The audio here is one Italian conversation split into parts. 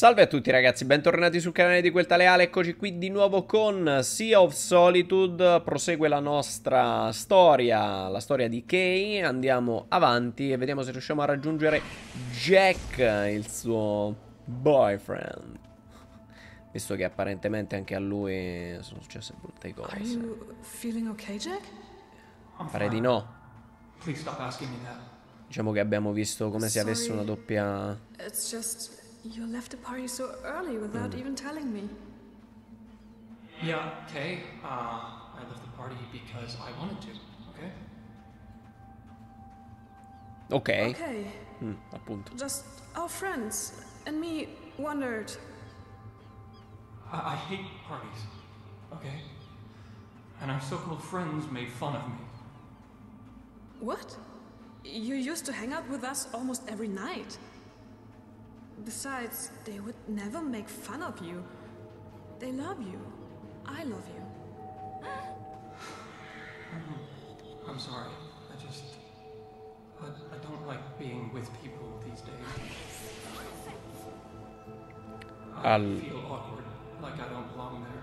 Salve a tutti ragazzi, bentornati sul canale di Quel Taleale, eccoci qui di nuovo con Sea of Solitude, prosegue la nostra storia, la storia di Kay, andiamo avanti e vediamo se riusciamo a raggiungere Jack, il suo boyfriend. Visto che apparentemente anche a lui sono successe brutte cose. Are you feeling okay, Jack? Pare di no. Please stop asking me that. Diciamo che abbiamo visto come se avesse una doppia... It's just you left the party so early without even telling me. Yeah, Kay, uh, I left the party because I wanted to, okay? Ok, Okay, Mm, appunto. just our friends and me wondered. I, I hate parties, okay? And our so-called friends made fun of me. What? You used to hang out with us almost every night. Besides, they would never make fun of you. They love you. I love you. I'm sorry. I just... I, I don't like being with people these days. I Al- feel awkward, like I don't belong there.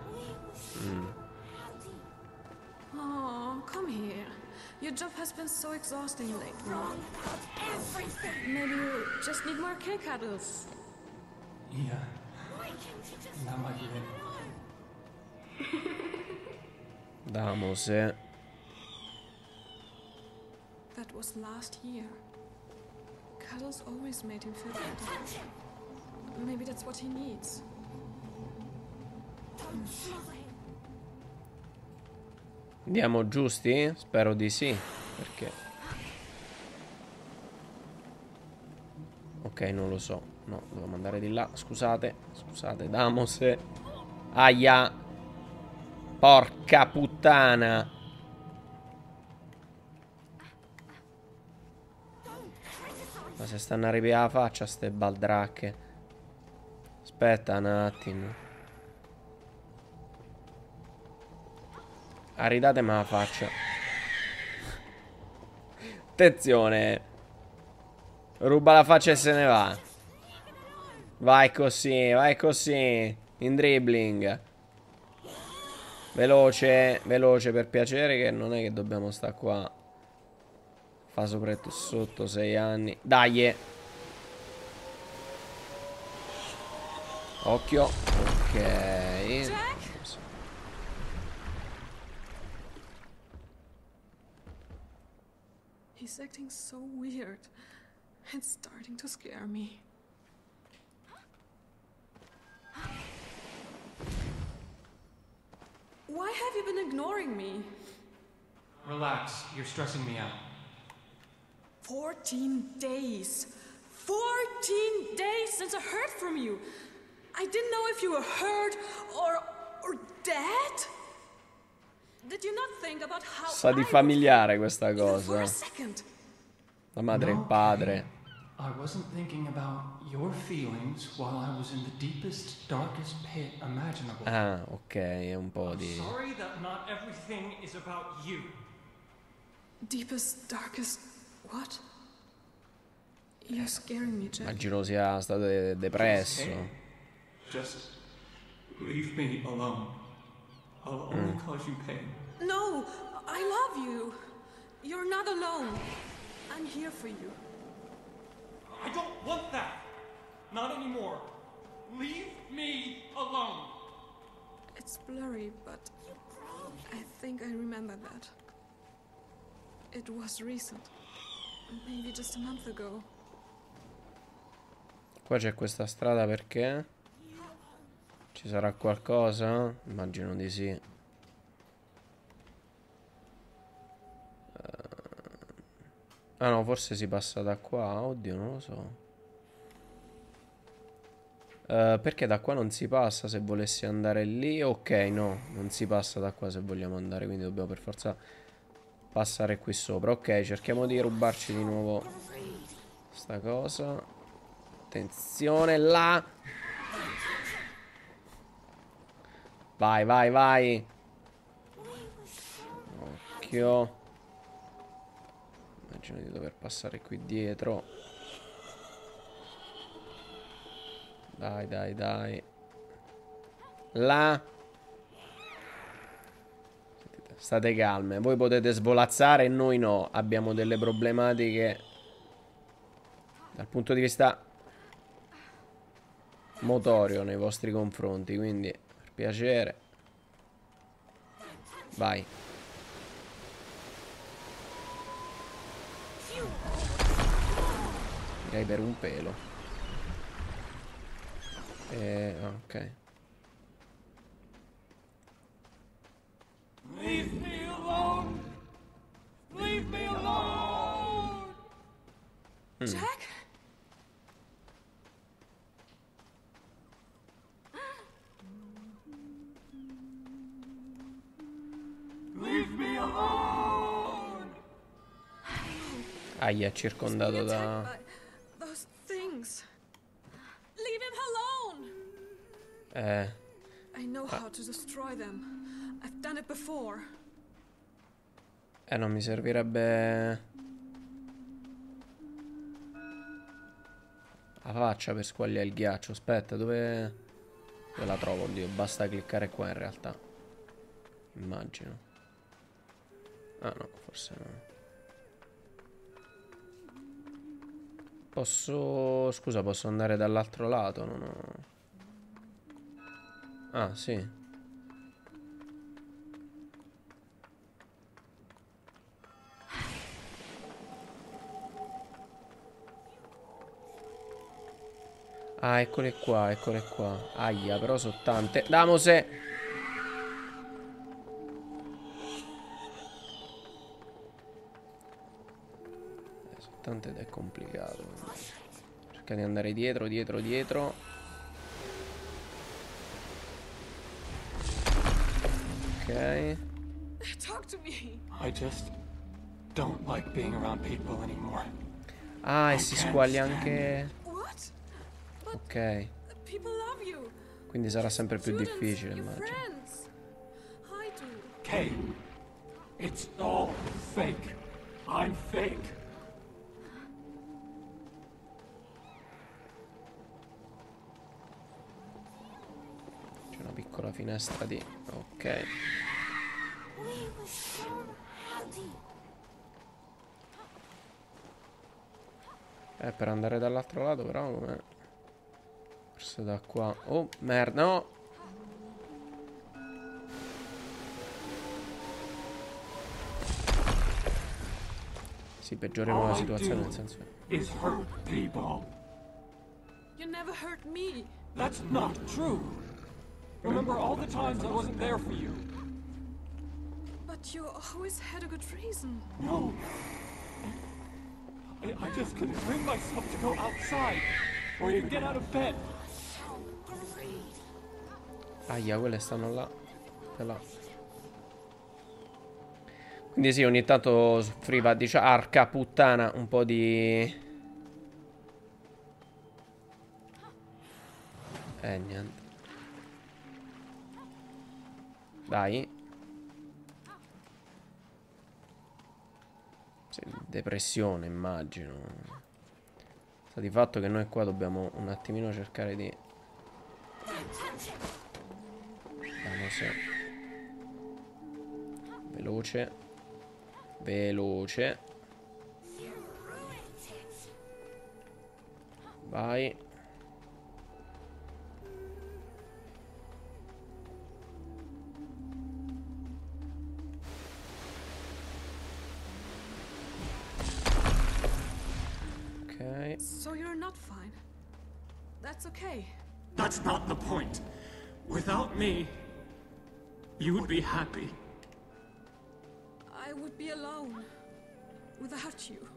Oh, come here. Your job has been so exhausting lately. Maybe you just need more K cuddles. Yeah. That might be it. Damose. Eh. That was last year. Cuddles always made him feel better. Maybe that's what he needs. Andiamo giusti? Spero di sì. Perché? Ok, non lo so. No, devo andare di là. Scusate. Scusate, Damose. Aia. Porca puttana. Ma se stanno a ripiare la faccia ste baldracche. Aspetta un attimo. Aridatemi la faccia. Attenzione. Ruba la faccia e se ne va. Vai così, vai così. In dribbling. Veloce, veloce per piacere che non è che dobbiamo sta qua. Fa soprattutto sotto 6 anni. Dai. Occhio. Ok. He's acting so weird. It's starting to scare me. Why have you been ignoring me? Relax, you're stressing me out. 14 days. 14 days since I heard from you. I didn't know if you were hurt or or dead. Did you not think about how Sa di familiare questa feel even for cosa. La madre e il No, padre. Kay. I wasn't thinking about your feelings while I was in the deepest, darkest pit imaginable. Ah, ok, è un po' I'm sorry that not everything is about you. Deepest, darkest. What? You're scaring me, Jack. Immagino sia stato de- depresso. Kay, Just leave me alone. I'll only cause you pain. No, I love you. You're not alone. I'm here for you. I don't want that. Not anymore. Leave me alone. It's blurry, but I think I remember that. It was recent. Maybe just a month ago. Qua c'è questa strada perché? Ci sarà qualcosa? Immagino di sì. Ah no, forse si passa da qua. Oddio, non lo so. Eh, perché da qua non si passa se volessi andare lì? Ok, no, non si passa da qua se vogliamo andare, quindi dobbiamo per forza passare qui sopra. Ok, cerchiamo di rubarci di nuovo sta cosa. Attenzione là. Vai, vai, vai. Occhio. Immagino di dover passare qui dietro. Dai, dai, dai. Là. State calme. Voi potete svolazzare e noi no. Abbiamo delle problematiche dal punto di vista motorio nei vostri confronti. Quindi, per piacere. Vai. Direi per un pelo. Eh, ok. Leave me alone! Leave me alone! Jack? Leave me alone! Aia, circondato Being da... before. eh, non mi servirebbe... La faccia per squagliare il ghiaccio. Aspetta, dove... Dove la trovo? Oddio, basta cliccare qua in realtà. Immagino. Ah no, forse no. Posso... Scusa, posso andare dall'altro lato? Non ho... Ah, sì. Ah, eccole qua, eccole qua. Aia, però sono tante. Damose! Eh, sono tante ed è complicato. Cerca di andare dietro, dietro, dietro. Talk to me. I just don't like being around people anymore. Ah, e si squaglia anche... What? Ok. People love you. Quindi sarà sempre più difficile, immagino. Kay, it's all fake. I'm fake. Piccola finestra di... Ok. Eh, per andare dall'altro lato però come... Forse da qua... Oh, merda, no! Sì, peggioriamo la situazione nel senso... is hurt people. You never hurt me. That's not true. Remember all the times I wasn't there for you? But you always had a good reason. No. I, I just couldn't bring myself to go outside or even get out of bed. Aia, quelle stanno là. E là. Quindi sì, ogni tanto soffriva, diciamo, arca puttana, un po' di... Eh, niente. Dai. Depressione, immagino. Sta di fatto che noi qua dobbiamo un attimino cercare di... Vediamo se... Veloce. Veloce. Vai. That's okay. That's not the point. Without me, you would be happy. I would be alone. Without you,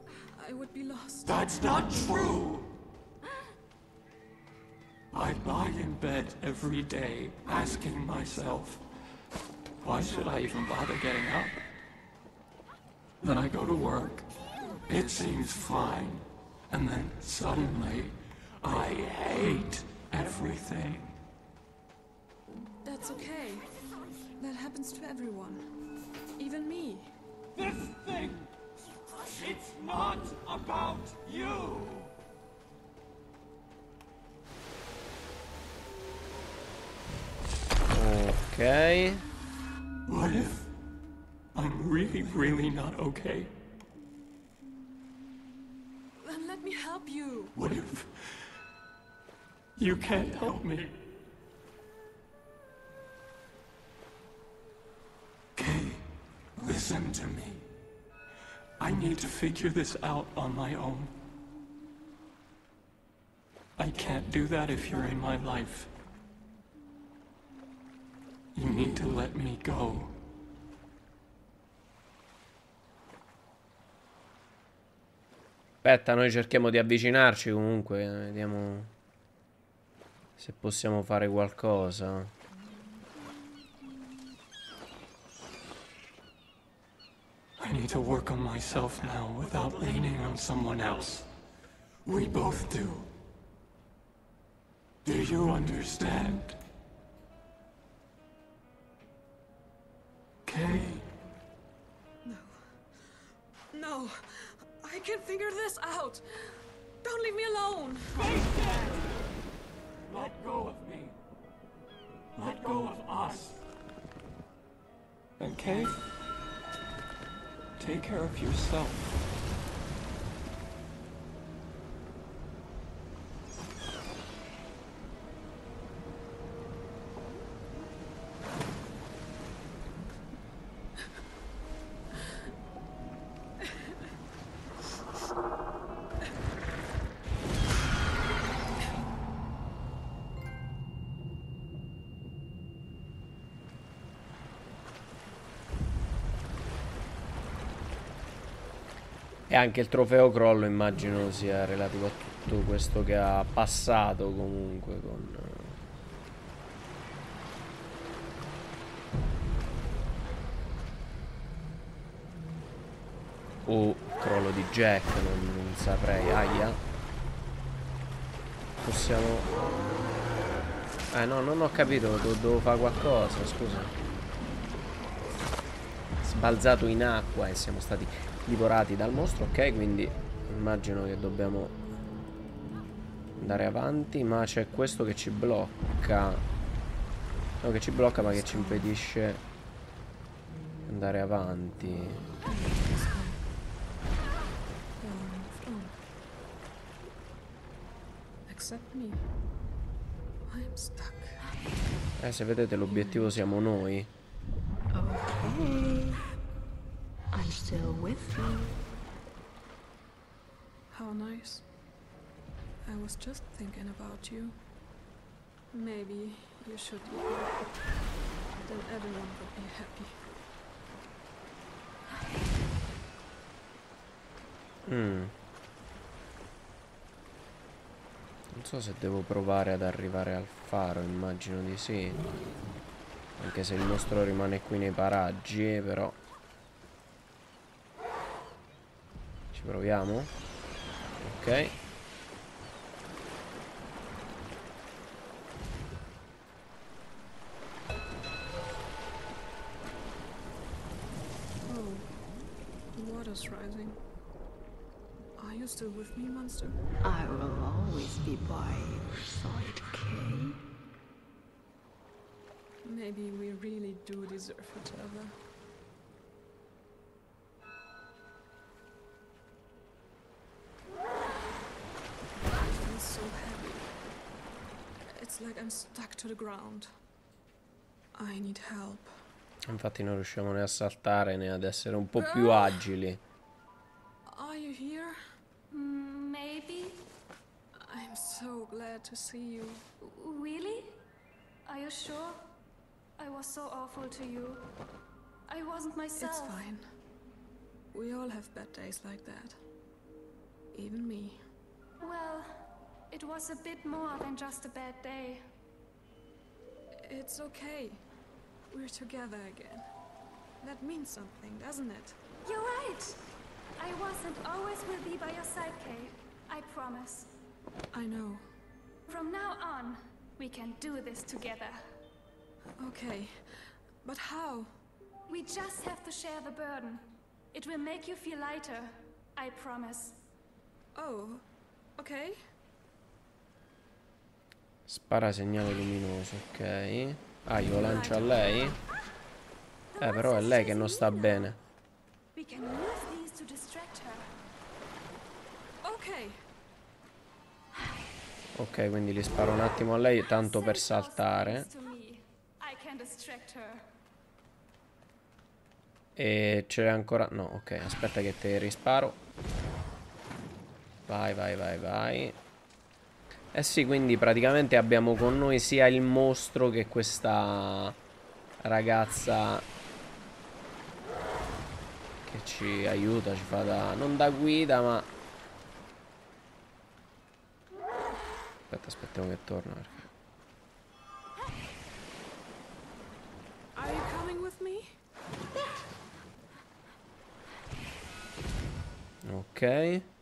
I would be lost. That's not true. I lie in bed every day asking myself, why should I even bother getting up? Then I go to work. It seems fine. And then suddenly, I hate everything. That's okay. That happens to everyone. Even me. This thing! It's not about you! Okay. What if I'm really, really not okay? Then let me help you. What if you can't help me? Kay, listen to me. I need to figure this out on my own. I can't do that if you're in my life. You need to let me go. Aspetta, noi cerchiamo di avvicinarci comunque, eh, vediamo se possiamo fare qualcosa. I need to work on myself now without leaning on someone else. We both do. Do you understand? Kay, No, No. I can figure this out. Don't leave me alone. Let go of me. Let go of us. And Kay, take care of yourself. E anche il trofeo crollo immagino sia relativo a tutto questo che ha passato comunque con... O crollo di Jack, non, non saprei. Aia. Possiamo... Eh no, non ho capito, do- devo fare qualcosa, scusa. Sbalzato in acqua e siamo stati divorati dal mostro, ok, quindi immagino che dobbiamo andare avanti, ma c'è questo che ci blocca. No, che ci blocca ma che ci impedisce di andare avanti. Eh, se vedete l'obiettivo siamo noi. Okay. Still with you. How nice. I was just thinking about you. Maybe you should leave. Then everyone would be happy. Mm. Non so se devo provare ad arrivare al faro, immagino di sì. Anche se il nostro rimane qui nei paraggi, però. Ci proviamo? Ok. Oh, the water's rising. Are you still with me, monster? I will always be by your side, Kay. Maybe we really do deserve each other. I feel so heavy. It's like I'm stuck to the ground. I need help. Infatti non riusciamo né a saltare né ad essere un po' più ah! agili. Are you here? Maybe? I'm so glad to see you. Really? Are you sure? I was so awful to you. I wasn't myself. It's fine. We all have bad days like that. Even me. Well, it was a bit more than just a bad day. It's okay. We're together again. That means something, doesn't it? You're right. I was and always will be by your side, Kay. I promise. I know. From now on, we can do this together. Okay. But how? We just have to share the burden. It will make you feel lighter. I promise. Oh, okay. Spara segnale luminoso, ok. Ah, io lancio a lei? Eh, però è lei che non sta bene. Ok, quindi li sparo un attimo a lei, tanto per saltare. E c'è ancora... No, ok, aspetta che te risparo. Vai, vai, vai, vai. Eh sì, quindi praticamente abbiamo con noi sia il mostro che questa ragazza che ci aiuta, ci fa da... non da guida, ma... Aspetta, aspettiamo che torna perché... Ok.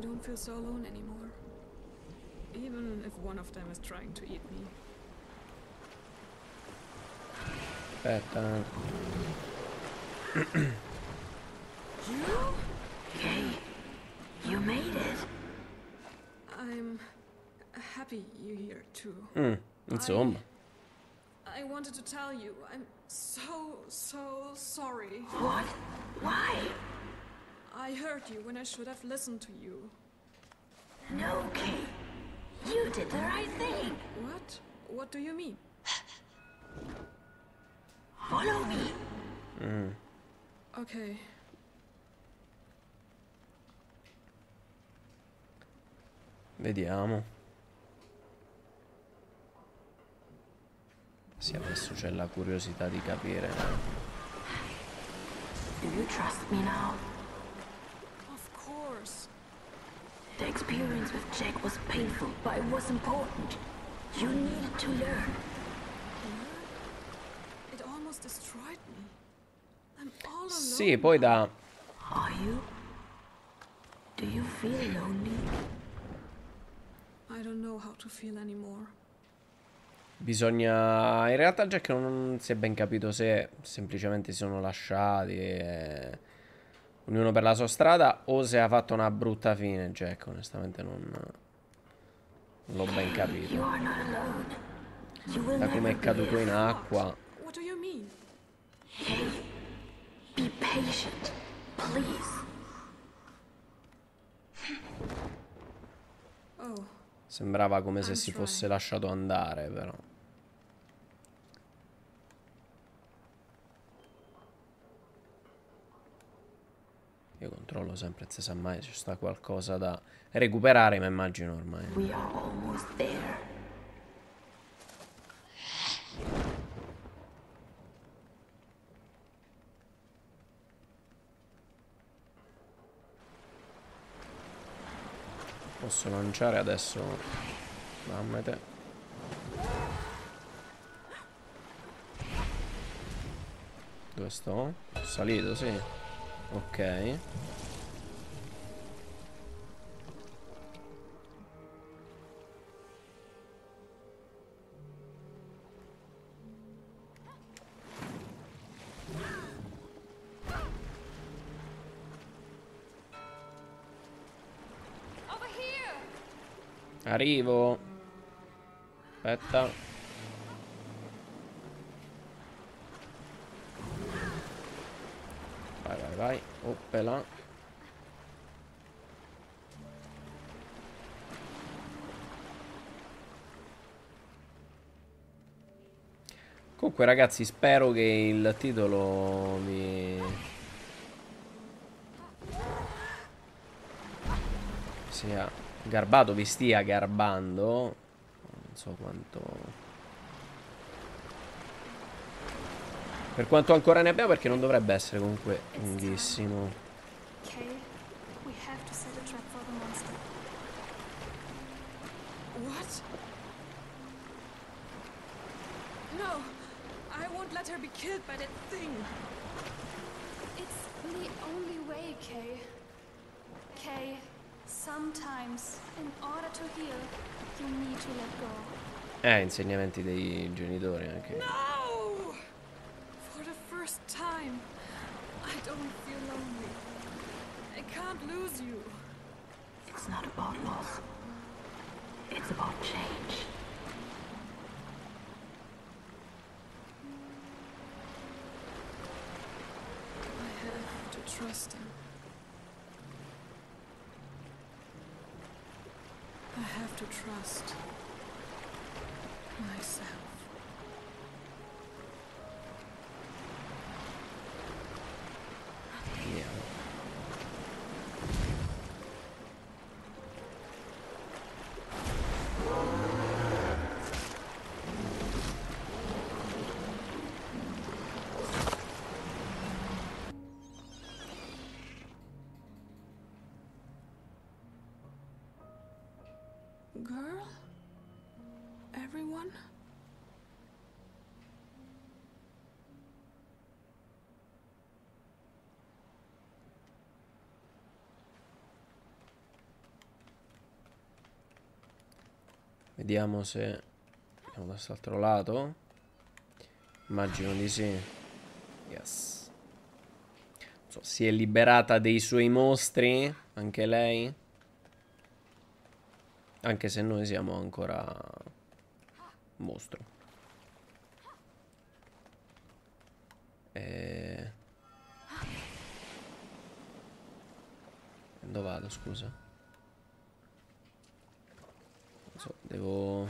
I don't feel so alone anymore. Even if one of them is trying to eat me. Aspetta. You? Kay, you made it. I'm happy you're here too. Mm, insomma. I wanted to tell you, I'm so, so sorry. What? Why? I hurt you when I should have listened to you. No, Kay. You did the right thing. What? What do you mean? Follow me. Mm. Okay. Vediamo. Sì, adesso c'è la curiosità di capire. Do you trust me now? Of course. The experience with Jack was painful, but it was important. You needed to learn. It almost destroyed me. I'm all alone. Sì, poi da... Are you? Do you feel lonely? I don't know how to feel anymore. Bisogna... In realtà Jack non si è ben capito se semplicemente si sono lasciati e... Ognuno per la sua strada o se ha fatto una brutta fine Jack, onestamente non... Non l'ho ben capito. Da come è caduto in acqua. Be patient, please. Sembrava come se si fosse lasciato andare, però. Io controllo sempre, se sa mai ci sta qualcosa da recuperare, ma immagino ormai. We are almost there. Posso lanciare adesso. Mamma te. Dove sto? Ho salito, sì. Ok. Arrivo. Aspetta. Vai, vai, vai. Oppela. Comunque ragazzi spero che il titolo vi... sia garbato, vi stia garbando. Non so quanto... Per quanto ancora ne abbiamo perché non dovrebbe essere comunque lunghissimo. Eh, insegnamenti dei genitori anche. No! First time, I don't feel lonely. I can't lose you. It's not about loss. It's about change. I have to trust him. I have to trust myself. Vediamo se andiamo da quest'altro lato. Immagino di sì. Yes. So, si è liberata dei suoi mostri, anche lei. Anche se noi siamo ancora mostro. E... Dove vado, scusa? So, devo...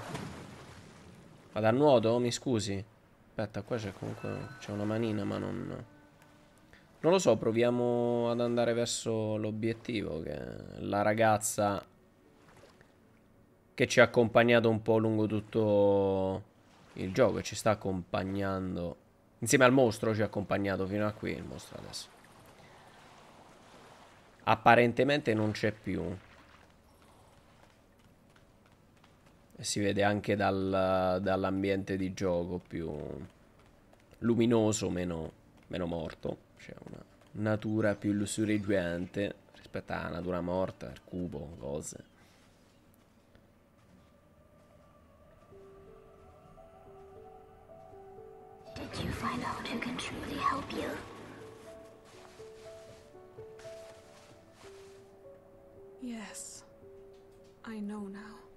Vado a nuoto? Mi scusi? Aspetta, qua c'è comunque... C'è una manina, ma non... Non lo so, proviamo ad andare verso l'obiettivo, che la ragazza che ci ha accompagnato un po' lungo tutto il gioco ci sta accompagnando. Insieme al mostro ci ha accompagnato fino a qui il mostro adesso. Apparentemente non c'è più. E si vede anche dal- dall'ambiente di gioco più luminoso, meno, meno morto. C'è una natura più lussureggiante rispetto alla natura morta, il cubo, cose. Did you find out who can truly help you? Yes. I know now.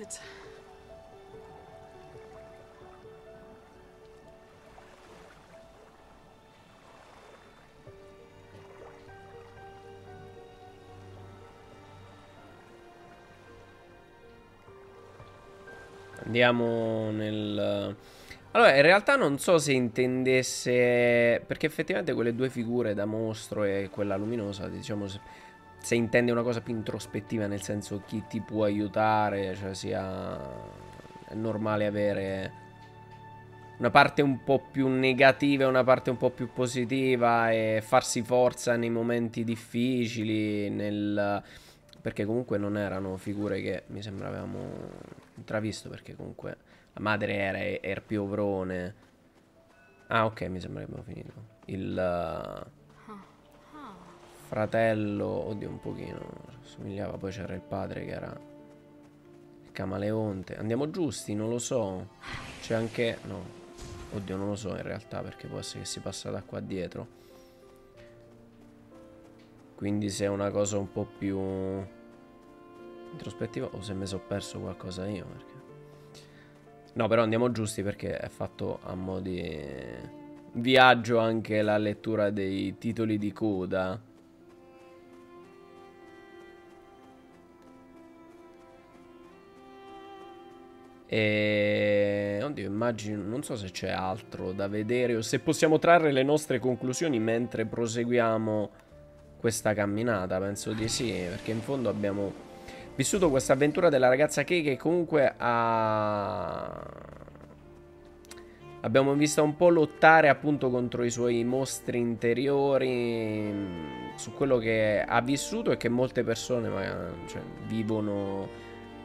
It. Andiamo nel... Allora, in realtà non so se intendesse... Perché effettivamente quelle due figure da mostro e quella luminosa, diciamo, se, intende una cosa più introspettiva, nel senso chi ti può aiutare, cioè sia... È normale avere una parte un po' più negativa e una parte un po' più positiva e farsi forza nei momenti difficili, nel... Perché comunque non erano figure che mi sembra avevamo intravisto, perché comunque la madre era Erpio Ovrone. Ah, ok, mi sembra che abbiamo finito. Il fratello, oddio, un pochino somigliava, poi c'era il padre che era il camaleonte. Andiamo giusti, non lo so. C'è anche, no, oddio, non lo so in realtà, perché può essere che si passa da qua dietro. Quindi se è una cosa un po' più introspettiva o se mi sono perso qualcosa io perché... No però andiamo giusti perché è fatto a mo' di viaggio anche la lettura dei titoli di coda. E oddio, immagino, non so se c'è altro da vedere o se possiamo trarre le nostre conclusioni mentre proseguiamo questa camminata. Penso di sì, perché in fondo abbiamo vissuto questa avventura della ragazza Kay che comunque ha Abbiamo visto un po' lottare appunto contro i suoi mostri interiori su quello che ha vissuto e che molte persone cioè, vivono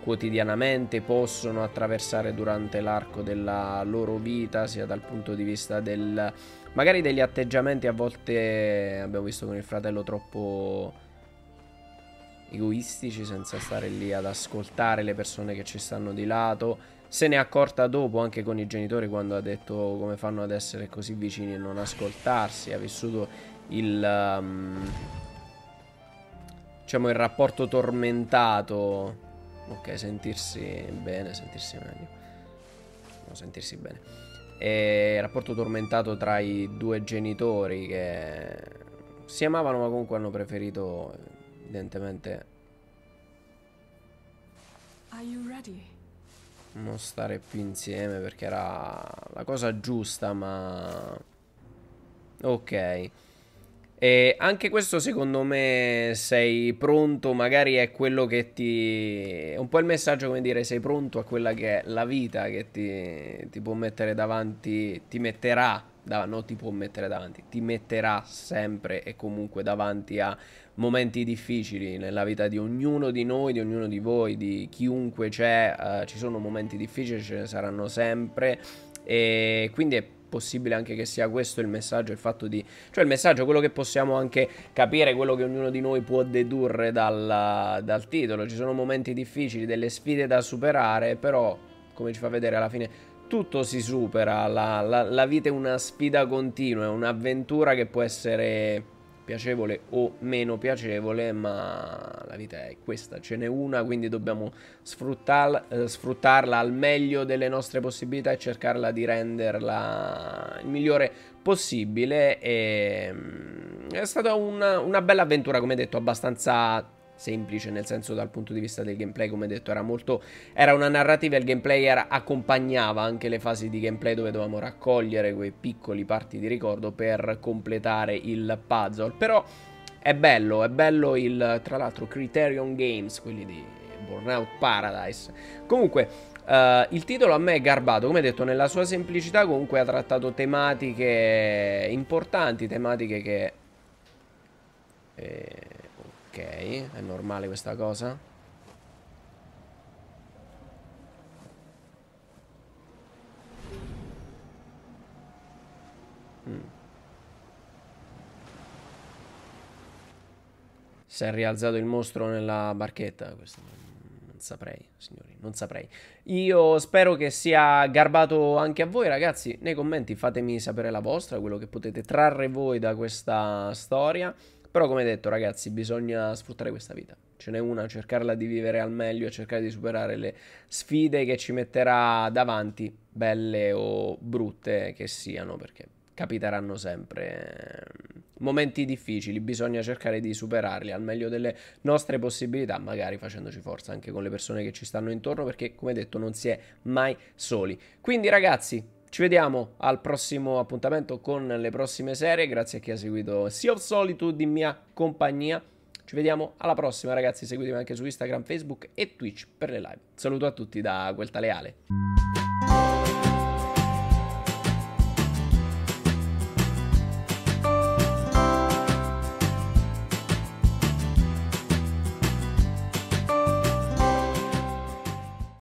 quotidianamente, possono attraversare durante l'arco della loro vita, sia dal punto di vista del magari degli atteggiamenti a volte abbiamo visto con il fratello troppo egoistici senza stare lì ad ascoltare le persone che ci stanno di lato. Se ne è accorta dopo anche con i genitori quando ha detto come fanno ad essere così vicini e non ascoltarsi. Ha vissuto il um, diciamo il rapporto tormentato Ok, sentirsi bene, sentirsi meglio. No, sentirsi bene. E rapporto tormentato tra i due genitori che si amavano ma comunque hanno preferito evidentemente non stare più insieme perché era la cosa giusta ma ok e anche questo secondo me sei pronto, magari è quello che ti... un po' il messaggio come dire sei pronto a quella che è la vita che ti, ti può mettere davanti, ti metterà, da, non ti può mettere davanti, ti metterà sempre e comunque davanti a momenti difficili nella vita di ognuno di noi, di ognuno di voi, di chiunque c'è, uh, ci sono momenti difficili, ce ne saranno sempre. E quindi è possibile anche che sia questo il messaggio, il fatto di... Cioè il messaggio, quello che possiamo anche capire, quello che ognuno di noi può dedurre dal, dal titolo. Ci sono momenti difficili, delle sfide da superare, però, come ci fa vedere alla fine, tutto si supera. La, la, la vita è una sfida continua, è un'avventura che può essere piacevole o meno piacevole, ma la vita è questa, ce n'è una, quindi dobbiamo sfruttarla, eh, sfruttarla al meglio delle nostre possibilità e cercarla di renderla il migliore possibile. E, mm, è stata una, una bella avventura, come detto, abbastanza semplice nel senso dal punto di vista del gameplay come detto era molto era una narrativa il gameplay era, accompagnava anche le fasi di gameplay dove dovevamo raccogliere quei piccoli parti di ricordo per completare il puzzle. Però è bello è bello il tra l'altro Criterion Games quelli di Burnout Paradise. Comunque Uh, il titolo a me è garbato, come detto, nella sua semplicità comunque ha trattato tematiche importanti, tematiche che eh, Ok, è normale questa cosa? Mm. Si è rialzato il mostro nella barchetta. Questo non saprei, signori, non saprei. Io spero che sia garbato anche a voi, ragazzi. Nei commenti fatemi sapere la vostra, quello che potete trarre voi da questa storia. Però come detto ragazzi bisogna sfruttare questa vita. Ce n'è una, cercarla di vivere al meglio e cercare di superare le sfide che ci metterà davanti, belle o brutte che siano, perché capiteranno sempre momenti difficili, bisogna cercare di superarli al meglio delle nostre possibilità, magari facendoci forza anche con le persone che ci stanno intorno, perché come detto non si è mai soli. Quindi ragazzi, ci vediamo al prossimo appuntamento con le prossime serie. Grazie a chi ha seguito Sea of Solitude in mia compagnia. Ci vediamo alla prossima, ragazzi. Seguitemi anche su Instagram, Facebook e Twitch per le live. Saluto a tutti da quel tale Ale.